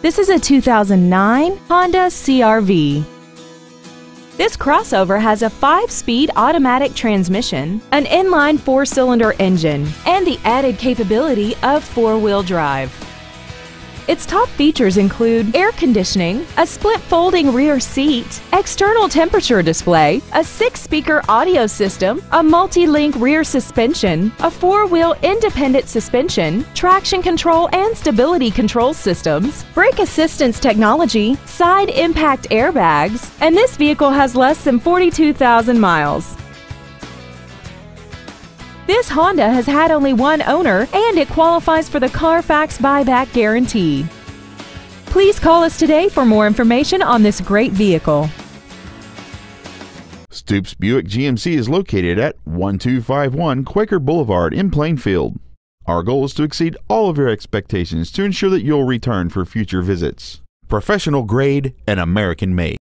This is a 2009 Honda CRV. This crossover has a 5-speed automatic transmission, an inline 4-cylinder engine, and the added capability of 4-wheel drive. Its top features include air conditioning, a split folding rear seat, external temperature display, a six speaker audio system, a multi link rear suspension, a four wheel independent suspension, traction control and stability control systems, brake assistance technology, side impact airbags, and this vehicle has less than 42,000 miles. This Honda has had only one owner and it qualifies for the Carfax buyback guarantee. Please call us today for more information on this great vehicle. Stoops Buick GMC is located at 1251 Quaker Boulevard in Plainfield. Our goal is to exceed all of your expectations to ensure that you'll return for future visits. Professional grade and American made.